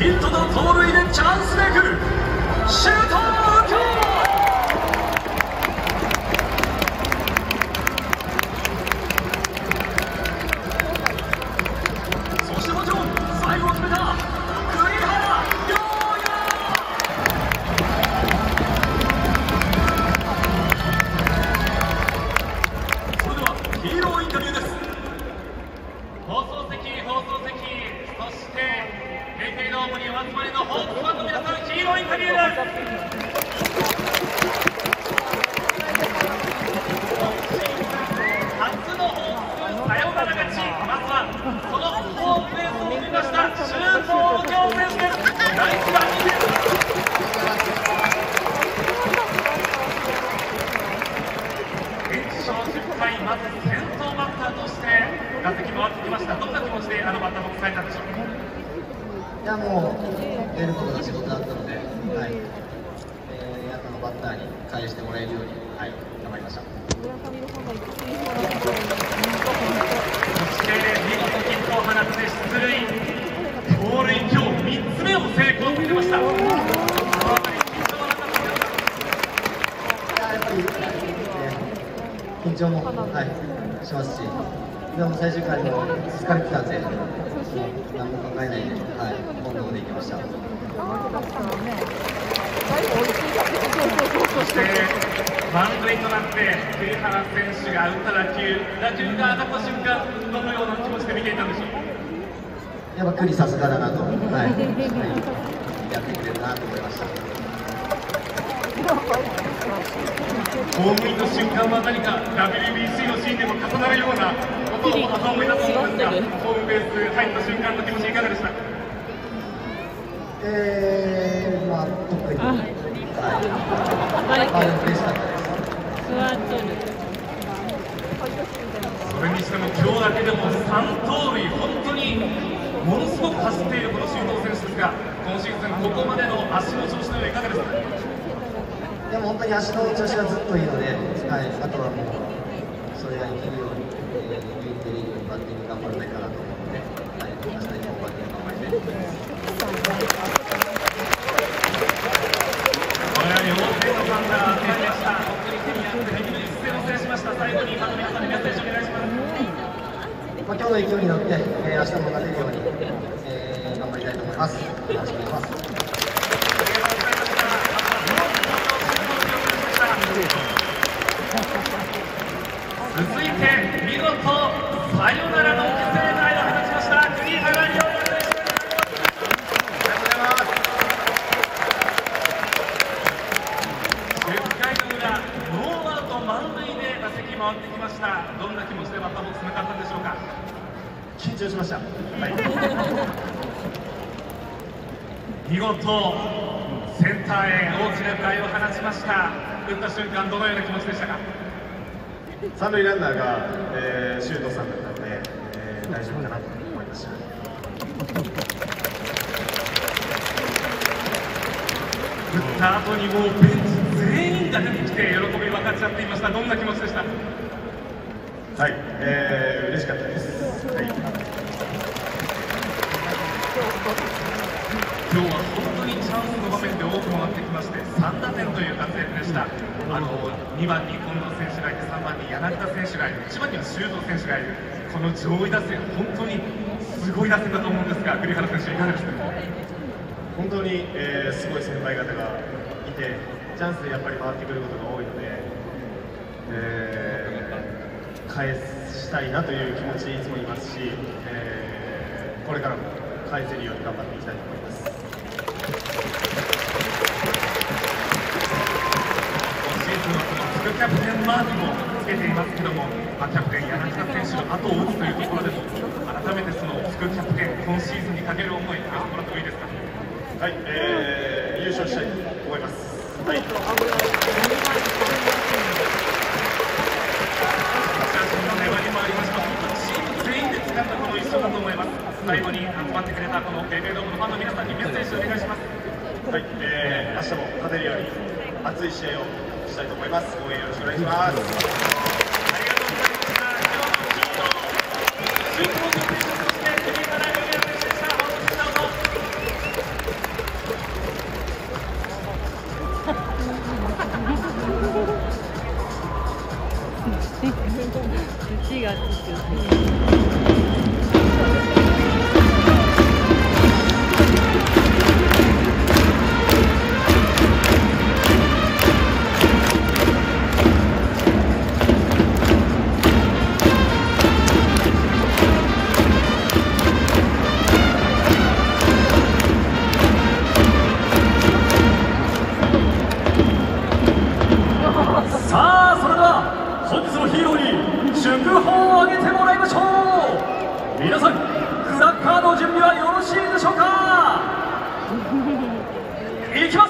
ヒットと盗塁でチャンスで来るシュート平成ドームにお集まりのホークスファンの皆さん、ヒーローインタビューです。初のホークスサヨナラ勝ち、まずはそのホークベースを踏みました、周東京選手です。第1番人です。延長10回、まず先頭バッターとして打席回ってきました。どんな気持ちであのバッターを迎えたんでしょうか？いやもう出ることが仕事だったので、はいえー、あとのバッターに返してもらえるように、はい、頑張りました。そして見事ヒットを放って出塁盗塁今日3つ目を成功させましたこの辺り緊張はなかったですかいややっぱり、えー、緊張も、はい、しますし、でも最終回も疲れてたんで、もう何も考えないで、はい、本能でいきました。そして満塁となって栗原選手が打った打球打球が上がった瞬間どのような気持ちで見ていたんでしょう？やっぱ栗さすがだなと、はい、はい、やってくれるなと思いました。ホームインの瞬間は何か WBC のシーンでも重なるようなことを母思い出すと思うんですがホームベース入った瞬間の気持ちいかがでしたかえー、まあ、特に、あ、嬉しかったです。それにしても今日だけでも3盗塁、本当にものすごく走っているこの周東選手ですが、今シーズン、ここまでの足の調子の上いかがですかでも本当に足の調子がずっといいので、はい、あとはもう、それが生きるように、えー、インテリバッティング頑張らないかなと思うので、はい、明日以降バッティング頑張りたいと思います。このように大勢のファンが集まりました、本当に手にあって、敵の一戦を制しました、最後にファンの皆さんにメッセージをお願いします。まあ、今日の勢いに乗って、えー、明日も勝てるように、えー、頑張りたいと思います。よろしくお願いします。続いて見事サヨナラの犠牲フライを放ちました栗原亮也選手10回の裏ノーアウト満塁で打席回ってきましたどんな気持ちでバッターボックス向かったんでしょうか緊張しました。はい。見事センターへ大きなフライを放ちました打った瞬間どのような気持ちでしたか？三塁ランナーが、えー、シュートさんだったので、えー、大丈夫かなと思いました。打った後にもうベンチ全員が出てきて喜び分かち合っていましたどんな気持ちでした？はい、えー、嬉しかったです。はい、今日は本当にチャンスの場面で多く回ってきまして3打点という活躍でした。あの2番に近藤選手がいて3番に柳田選手がいる。1番には周東選手がいる。この上位打線本当にすごい打線だと思うんですが栗原選手いかがですか？本当に、えー、すごい先輩方がいて、チャンスでやっぱり回ってくることが多いので、えー、返したいなという気持ちいつもいますし、えー、これからも返せるように頑張っていきたいと思います。今シーズンはこの副キャプテンマークもつけていますけども、まあ、キャプテン柳田選手の後を打つというところでも改めてその副キャプテン今シーズンにかける思い聞かせてもらってもいいですか？はい、えー、優勝したいと思います。はい緒だと思います。最後に集まってくれたこの KK ドームのファンの皆さんにメッセージお願いします。はい、えー、明日も勝てるように熱い試合をしたいと思います。応援よろしくお願いします。ありがとうございました今日の金と新日本の選手そしてケビン・カナイ・ヨ選手でした本日どうぞ土がつく。本日のヒーローに祝砲をあげてもらいましょう。皆さんクラッカーの準備はよろしいでしょうか？いきます！